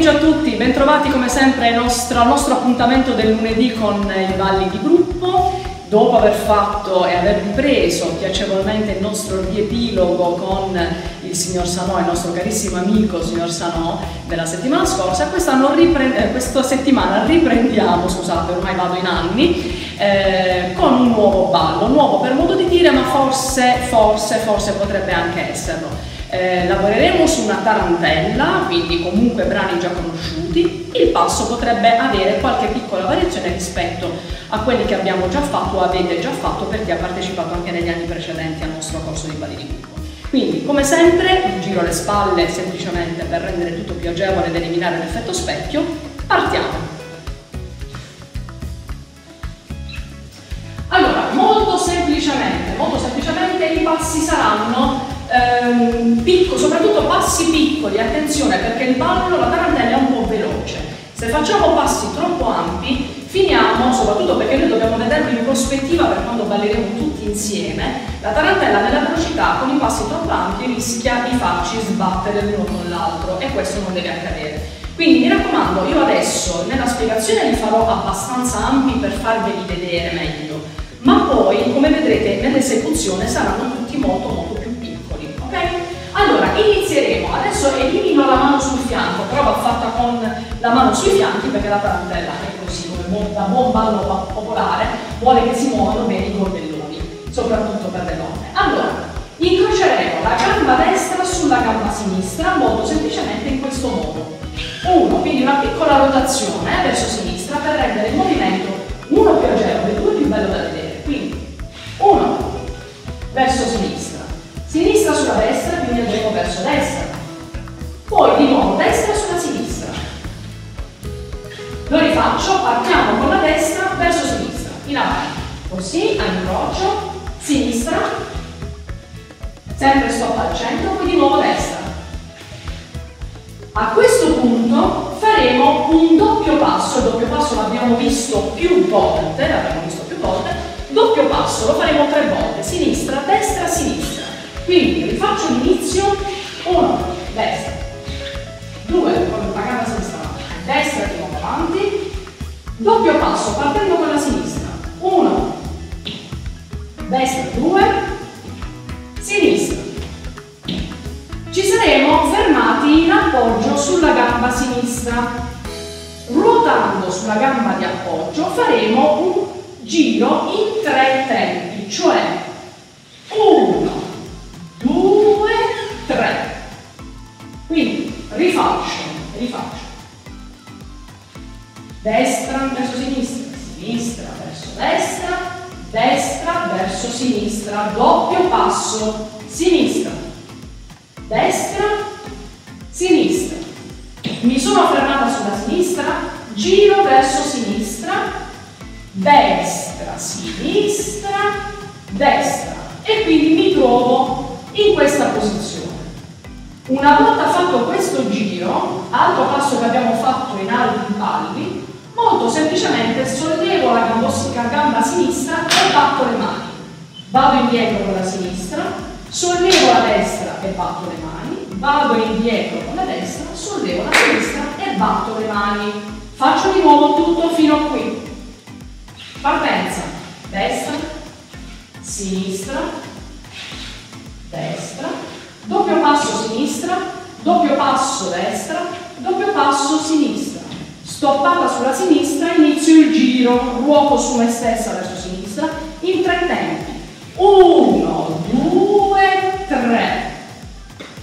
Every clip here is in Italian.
Pomeriggio a tutti, bentrovati come sempre al nostro, al nostro appuntamento del lunedì con i balli di gruppo. Dopo aver fatto e aver ripreso piacevolmente il nostro riepilogo con il signor Sanò, il nostro carissimo amico signor Sanò della settimana scorsa, quest'anno eh, questa settimana riprendiamo, scusate ormai vado in anni, eh, con un nuovo ballo, nuovo per modo di dire ma forse, forse, forse potrebbe anche esserlo. Eh, lavoreremo su una tarantella, quindi comunque brani già conosciuti. Il passo potrebbe avere qualche piccola variazione rispetto a quelli che abbiamo già fatto o avete già fatto per chi ha partecipato anche negli anni precedenti al nostro corso di balli di gruppo. Quindi, come sempre, giro le spalle semplicemente per rendere tutto più agevole ed eliminare l'effetto specchio. Partiamo! Allora, molto semplicemente, molto semplicemente i passi saranno ehm, picco, soprattutto passi piccoli, attenzione perché il ballo, la tarantella è un po' veloce. Se facciamo passi troppo ampi, finiamo, soprattutto perché noi dobbiamo vederlo in prospettiva per quando balleremo tutti insieme, la tarantella nella velocità con i passi troppo ampi rischia di farci sbattere l'uno con l'altro e questo non deve accadere. Quindi mi raccomando, io adesso nella spiegazione li farò abbastanza ampi per farveli vedere meglio, ma poi, come vedrete, nell'esecuzione saranno tutti molto molto adesso elimino la mano sul fianco, però va fatta con la mano sui fianchi perché la tarantella è così, come buon ballo popolare, vuole che si muovano bene i gordelloni, soprattutto per le donne. Allora, incroceremo la gamba destra sulla gamba sinistra, molto semplicemente in questo modo. Uno, quindi una piccola rotazione verso sinistra per rendere il movimento uno più agevole, due più bello da vedere. Quindi, uno verso sinistra sinistra sulla destra, quindi andremo verso destra. Poi di nuovo destra sulla sinistra. Lo rifaccio, partiamo con la destra verso sinistra, in avanti. Così, a incrocio, sinistra, sempre stop al centro, poi di nuovo destra. A questo punto faremo un doppio passo, il doppio passo l'abbiamo visto più volte, l'abbiamo visto più volte, doppio passo lo faremo tre volte, sinistra, destra, sinistra. Quindi rifaccio l'inizio, 1, destra, 2, con la gamba sinistra destra di nuovo avanti, doppio passo partendo con la sinistra, 1, destra 2, sinistra. Ci saremo fermati in appoggio sulla gamba sinistra. Ruotando sulla gamba di appoggio faremo un giro in tre tempi, cioè Destra verso sinistra, sinistra verso destra, destra verso sinistra, doppio passo, sinistra, destra, sinistra. Mi sono fermata sulla sinistra, giro verso sinistra, destra, sinistra, destra e quindi mi trovo in questa posizione. Una volta fatto questo giro, altro passo che abbiamo fatto in altri balli, molto semplicemente sollevo la gamba sinistra e batto le mani. Vado indietro con la sinistra, sollevo la destra e batto le mani, vado indietro con la destra, sollevo la sinistra e batto le mani. Faccio di nuovo tutto fino a qui. Partenza, destra, sinistra, destra, doppio passo sinistra, doppio passo destra, doppio passo sinistra. Stoppata sulla sinistra, inizio il giro, ruoto su me stessa verso sinistra, in tre tempi. Uno, due, tre.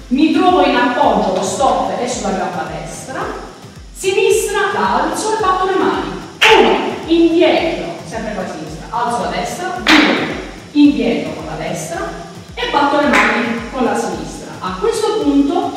Mi trovo in appoggio, lo stop è sulla gamba destra, sinistra, alzo e batto le mani. Uno, indietro, sempre con la sinistra, alzo la destra, due, indietro con la destra, e batto le mani con la sinistra. A questo punto,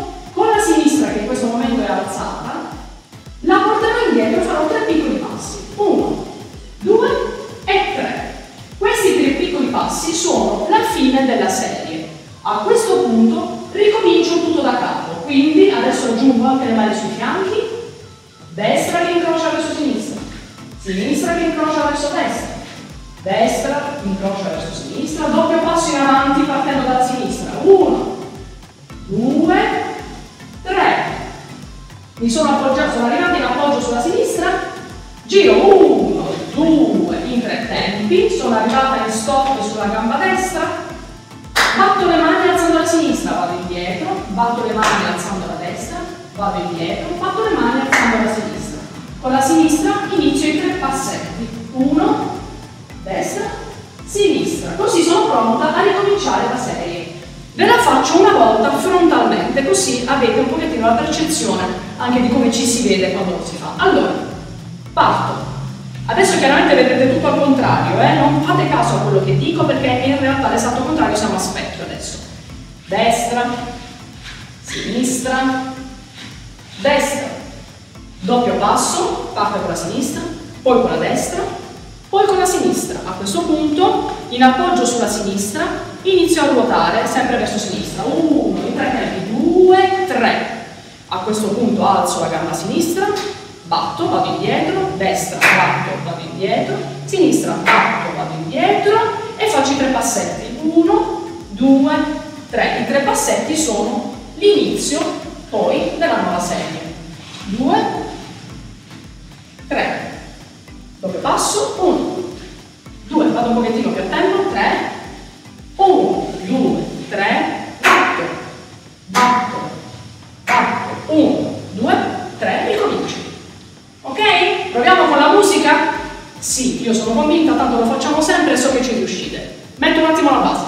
sinistra che incrocia verso destra, destra, incrocia verso sinistra, doppio passo in avanti partendo dalla sinistra, 1, 2, 3, mi sono appoggiato, sono arrivata in appoggio sulla sinistra, giro uno, due, in tre tempi, sono arrivata in stop sulla gamba destra, batto le mani alzando la sinistra, vado indietro, batto le mani alzando la destra, vado indietro, batto le mani alzando la sinistra. Con la sinistra inizio i tre passetti, uno, destra, sinistra, così sono pronta a ricominciare la serie. Ve la faccio una volta frontalmente, così avete un pochettino la percezione anche di come ci si vede quando lo si fa. Allora, parto. Adesso chiaramente vedrete tutto al contrario, eh? non fate caso a quello che dico perché in realtà l'esatto contrario siamo a specchio adesso. Destra, sinistra, destra, doppio passo, parte con la sinistra, poi con la destra, poi con la sinistra. A questo punto, in appoggio sulla sinistra, inizio a ruotare sempre verso sinistra. Uno, in tre tempi, due, tre. A questo punto alzo la gamba sinistra, batto, vado indietro, destra, batto, vado indietro, sinistra, batto, vado indietro e faccio i tre passetti. Uno, due, tre. I tre passetti sono l'inizio poi della nuova serie. Due, Passo, uno, due, vado un pochettino più a tempo, tre, uno, due, tre, batto, batto, batto, uno, due, tre, ricomincio. Ok? Proviamo con la musica? Sì, io sono convinta, tanto lo facciamo sempre e so che ci riuscite. Metto un attimo la base.